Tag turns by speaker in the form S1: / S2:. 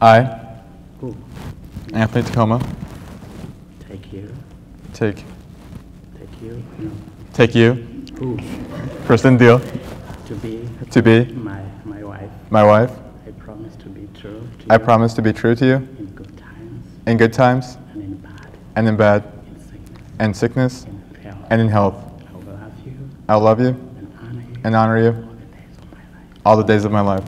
S1: I,
S2: Who?
S1: Anthony Tacoma,
S2: Take you.
S1: take,
S2: Take you. No.
S1: take you,
S2: Who?
S1: Kristen Deal,
S2: To be
S1: to be
S2: my my wife.
S1: my wife.
S2: I promise to be true to
S1: I
S2: you
S1: promise to be true to you
S2: in good times
S1: in good times
S2: and in bad,
S1: and in bad,
S2: in sickness,
S1: and sickness,
S2: in health.
S1: and in health.
S2: I will love you
S1: I'll love you
S2: and honor you
S1: and honor you
S2: all the days of my life.
S1: all the days of my life.